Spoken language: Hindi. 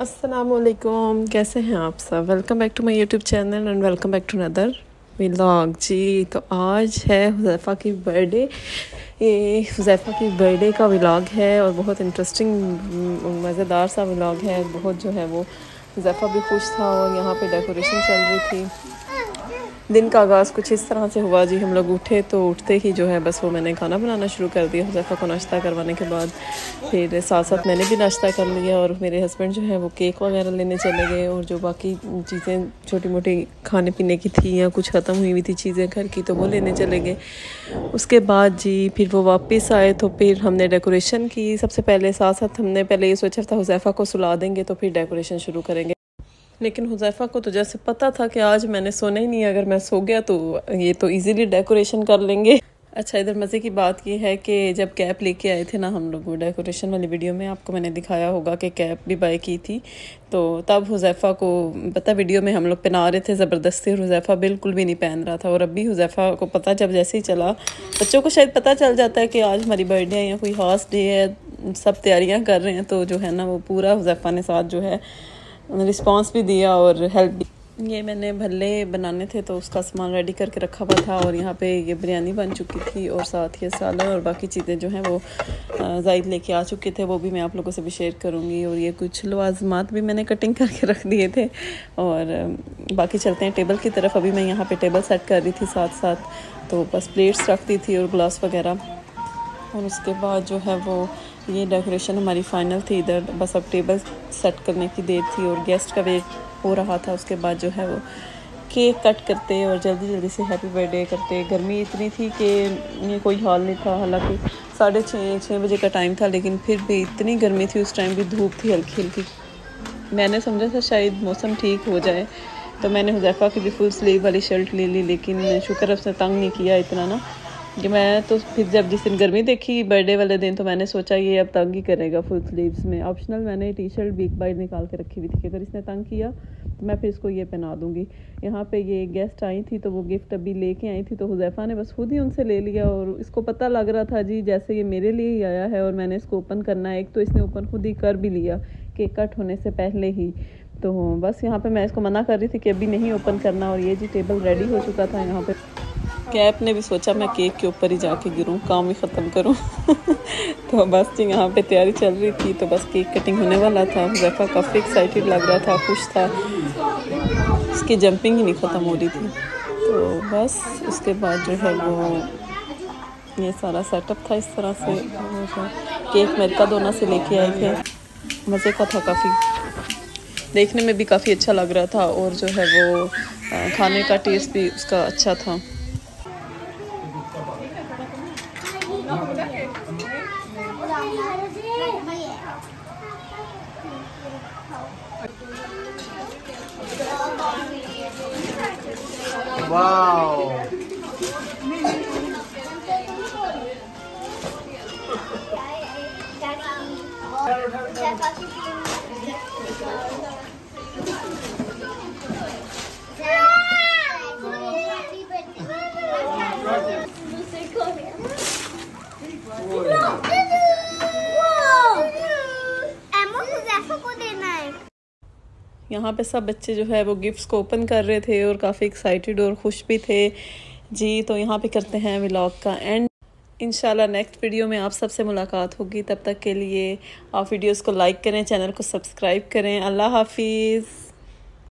असलकुम कैसे हैं आप सब? Welcome back to my YouTube channel and welcome back to another vlog जी तो आज है हुजैफ़ा की बर्थडे ये हुजैफ़ा की बर्थडे का व्लॉग है और बहुत इंटरेस्टिंग मज़ेदार सा व्लॉग है। बहुत जो है वो हुजैफ़ा भी खुश था और यहाँ पे डेकोरेशन चल रही थी। दिन का आगाज़ कुछ इस तरह से हुआ, जी हम लोग उठे तो उठते ही जो है बस वो मैंने खाना बनाना शुरू कर दिया। हुजैफ़ा को नाश्ता करवाने के बाद फिर साथ साथ मैंने भी नाश्ता कर लिया और मेरे हस्बैंड जो है वो केक वगैरह लेने चले गए और जो बाकी चीज़ें छोटी मोटी खाने पीने की थी या कुछ ख़त्म हुई हुई थी चीज़ें घर की तो वो लेने चले गए। उसके बाद जी फिर वो वापस आए तो फिर हमने डेकोरेशन की। सबसे पहले साथ साथ हमने पहले ये सोचा था, हुजैफ़ा को सुला देंगे तो फिर डेकोरेशन शुरू करेंगे। लेकिन हुजैफ़ा को तो जैसे पता था कि आज मैंने सोना ही नहीं अगर मैं सो गया तो ये तो इजीली डेकोरेशन कर लेंगे। अच्छा इधर मज़े की बात ये है कि जब कैप लेके आए थे ना हम लोग डेकोरेशन वाली वीडियो में आपको मैंने दिखाया होगा कि कैप भी बाय की थी। तो तब हुजैफ़ा को, पता वीडियो में हम लोग पहना रहे थे ज़बरदस्ती, और हुजैफ़ा बिल्कुल भी नहीं पहन रहा था। और अभी हुजैफ़ा को पता जब जैसे ही चला, बच्चों को शायद पता चल जाता है कि आज हमारी बर्थडे है या कोई खास डे है, सब तैयारियाँ कर रहे हैं तो जो है ना वो पूरा हुजैफ़ा ने साथ जो है रिस्पांस भी दिया और हेल्प भी ये मैंने भल्ले बनाने थे तो उसका सामान रेडी करके रखा हुआ था और यहाँ पे ये बिरयानी बन चुकी थी और साथ ही सालन और बाकी चीज़ें जो हैं वो जायद लेके आ चुके थे, वो भी मैं आप लोगों से भी शेयर करूँगी और ये कुछ लवाजमात भी मैंने कटिंग करके रख दिए थे और बाकी चलते हैं टेबल की तरफ़। अभी मैं यहाँ पर टेबल सेट कर रही थी साथ साथ तो बस प्लेट्स रख दी थी और ग्लास वगैरह। और उसके बाद जो है वो ये डेकोरेशन हमारी फ़ाइनल थी, इधर बस अब टेबल सेट करने की देर थी और गेस्ट का वेट हो रहा था, उसके बाद जो है वो केक कट करते और जल्दी जल्दी से हैप्पी बर्थडे करते। गर्मी इतनी थी कि ये कोई हॉल नहीं था, हालाँकि साढ़े छः छः बजे का टाइम था, लेकिन फिर भी इतनी गर्मी थी, उस टाइम भी धूप थी हल्की हल्की। मैंने समझा था शायद मौसम ठीक हो जाए तो मैंने हुजैफ़ा की भी फुल स्लीव वाली शर्ट ले ली, लेकिन शुक्र उसने तंग नहीं किया इतना ना। कि मैं तो फिर जब जिस दिन गर्मी देखी बर्थडे वाले दिन तो मैंने सोचा ये अब तंग ही करेगा फुल स्लीव्स में। ऑप्शनल मैंने टी शर्ट बीक बाइट निकाल के रखी हुई थी कि अगर इसने तंग किया तो मैं फिर इसको ये पहना दूँगी। यहाँ पे ये गेस्ट आई थी तो वो गिफ्ट अभी लेके आई थी तो हुजैफ़ा ने बस खुद ही उनसे ले लिया और इसको पता लग रहा था, जी, जैसे ये मेरे लिए ही आया है और मैंने इसको ओपन करना है। एक तो इसने ओपन खुद ही कर भी लिया केक कट होने से पहले ही। तो बस यहाँ पे मैं इसको मना कर रही थी कि अभी नहीं ओपन करना और ये जी टेबल रेडी हो चुका था यहाँ पे। कैप ने भी सोचा मैं केक के ऊपर ही जाके गिरूँ, काम ही ख़त्म करूँ। तो बस जी, यहाँ पे तैयारी चल रही थी तो बस केक कटिंग होने वाला था। जैफा काफ़ी एक्साइटेड लग रहा था, खुश था। उसकी जंपिंग ही नहीं ख़त्म हो रही थी। तो बस उसके बाद जो है वो, ये सारा सेटअप था इस तरह से। केक मेरका दोना से लेके आए थे। मज़े का था काफ़ी। देखने में भी काफ़ी अच्छा लग रहा था और जो है वो खाने का टेस्ट भी उसका अच्छा था। Wow. यहाँ पे सब बच्चे जो है वो गिफ्ट्स को ओपन कर रहे थे और काफ़ी एक्साइटेड और खुश भी थे। जी तो यहाँ पे करते हैं व्लॉग का एंड इंशाल्लाह नेक्स्ट वीडियो में आप सबसे मुलाकात होगी। तब तक के लिए आप वीडियोस को लाइक करें चैनल को सब्सक्राइब करें। अल्लाह हाफिज़।